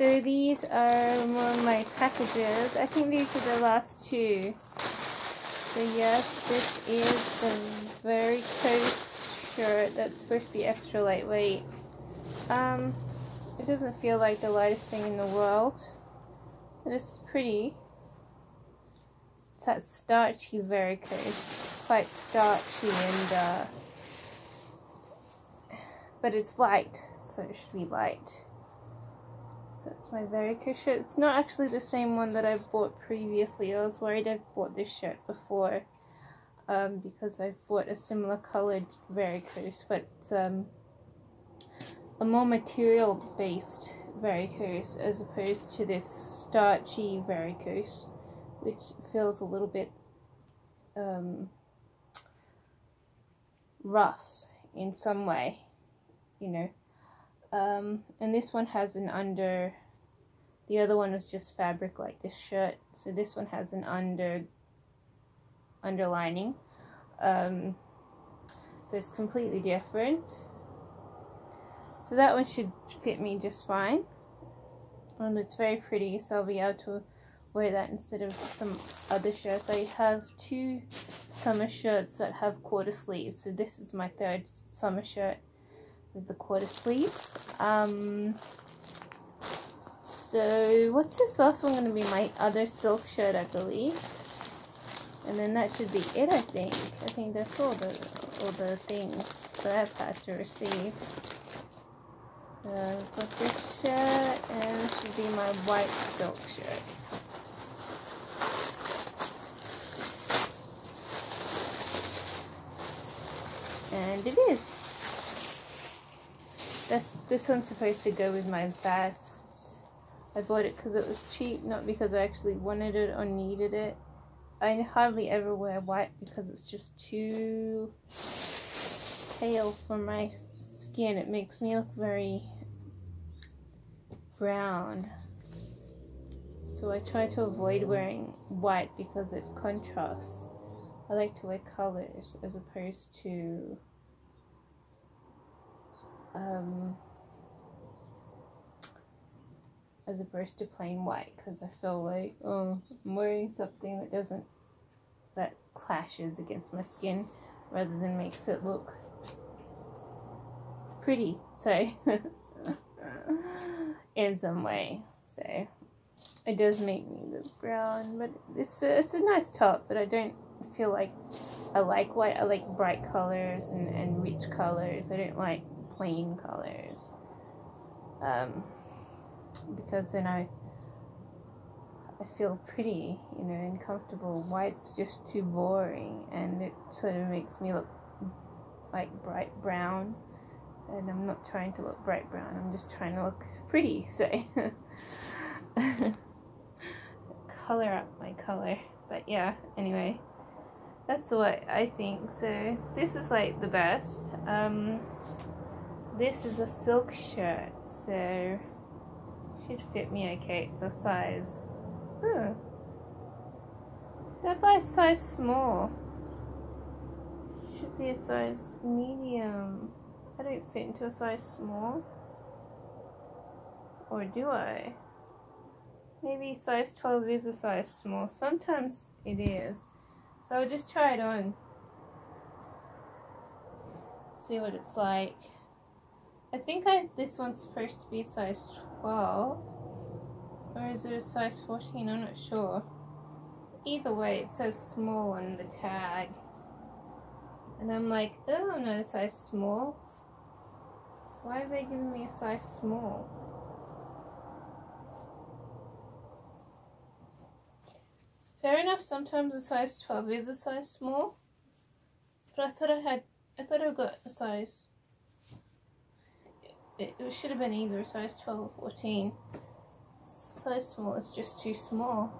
So these are more of my packages. I think these are the last two. So yes, this is the very close shirt that's supposed to be extra lightweight. Um, it doesn't feel like the lightest thing in the world. It is pretty. It's that starchy varicose. It's quite starchy and uh, but it's light, so it should be light. So it's my varicose shirt. It's not actually the same one that I bought previously. I was worried I've bought this shirt before um, because I've bought a similar colored varicose, but um, a more material based varicose as opposed to this starchy varicose, which feels a little bit um, rough in some way, you know. Um, and this one has an under, the other one was just fabric like this shirt. So this one has an under, underlining. Um, so it's completely different. So that one should fit me just fine. And it's very pretty, so I'll be able to wear that instead of some other shirts. I have two summer shirts that have quarter sleeves. So this is my third summer shirt with the quarter sleeves. Um, so what's this last one going to be? My other silk shirt, I believe. And then that should be it, I think. I think that's all the all the things that I've had to receive. So I've got this shirt and this should be my white silk shirt. And it is. This, one's supposed to go with my vest. I bought it because it was cheap, not because I actually wanted it or needed it. I hardly ever wear white because it's just too pale for my skin. It makes me look very brown. So I try to avoid wearing white because it contrasts. I like to wear colors as opposed to um, as opposed to plain white because I feel like oh I'm wearing something that doesn't that clashes against my skin rather than makes it look pretty so in some way so it does make me look brown but it's a, it's a nice top but I don't feel like I like white I like bright colors and, and rich colors I don't like plain colors. Um, because then I I feel pretty, you know, and comfortable. White's just too boring, and it sort of makes me look like bright brown. And I'm not trying to look bright brown. I'm just trying to look pretty. So color up my color. But yeah, anyway, that's what I think. So this is like the best. Um, this is a silk shirt, so should fit me okay. It's a size. Hmm. Buy a size small? Should be a size medium. I don't fit into a size small. Or do I? Maybe size 12 is a size small. Sometimes it is. So I'll just try it on. See what it's like. I think I this one's supposed to be size 12. Or is it a size 14? I'm not sure. Either way, it says small on the tag. And I'm like, oh, I'm not a size small. Why are they giving me a size small? Fair enough, sometimes a size 12 is a size small. But I thought I had, I thought I got a size. It, it should have been either size 12 or 14. Size small is just too small.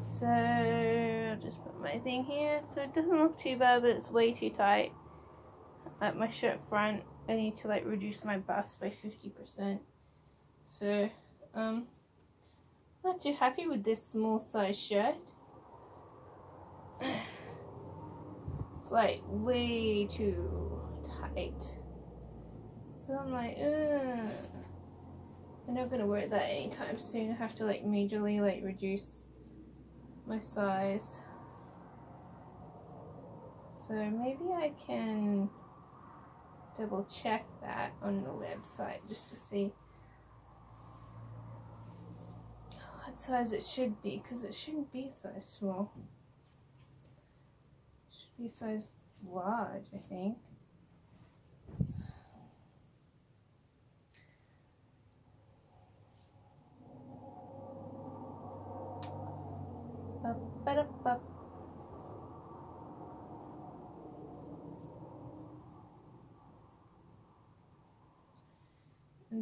So, I'll just put my thing here. So it doesn't look too bad, but it's way too tight. At my shirt front, I need to like reduce my bust by 50%. So, um, not too happy with this small size shirt. It's like way too tight. So I'm like, ugh. I'm not gonna wear that anytime soon. I have to like majorly like reduce my size. So maybe I can double check that on the website just to see what size it should be because it shouldn't be size small. It should be size large, I think. And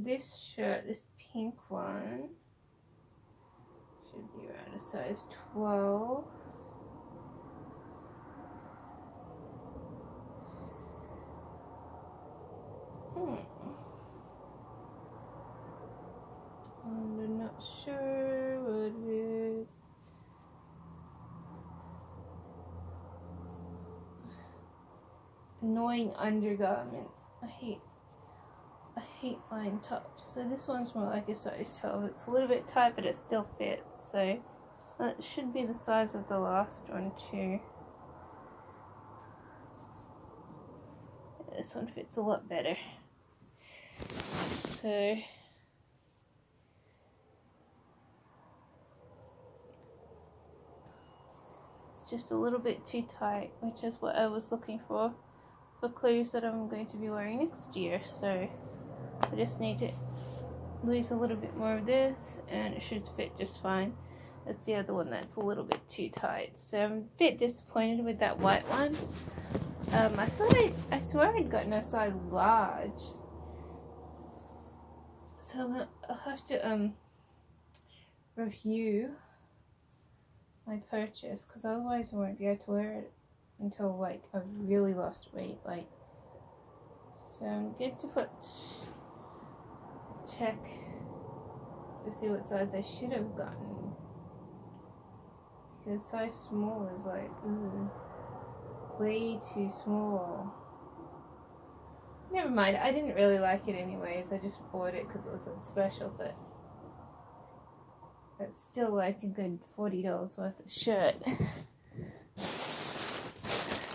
this shirt, this pink one, should be around a size 12. Hmm. And I'm not sure what it is. Annoying undergarment. I hate I hate line tops. So this one's more like a size 12. It's a little bit tight, but it still fits. So that should be the size of the last one too. This one fits a lot better. So it's just a little bit too tight, which is what I was looking for for clothes that I'm going to be wearing next year. So I just need to lose a little bit more of this and it should fit just fine. That's the other one that's a little bit too tight. So I'm a bit disappointed with that white one. Um, I thought I, I swear I'd gotten a size large. So I'll have to um review my purchase because otherwise I won't be able to wear it until like I've really lost weight like so I'm good to put check to see what size I should have gotten. Because size small is like, ooh, way too small. Never mind, I didn't really like it anyways, I just bought it because it was on special, but that's still like a good $40 worth of shirt.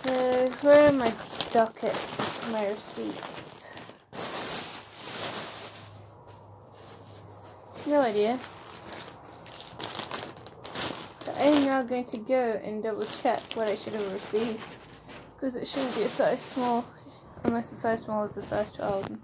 so, where are my dockets, my receipts? No idea. I am now going to go and double check what I should have received. Because it shouldn't be a size small. Unless the size small is a size 12.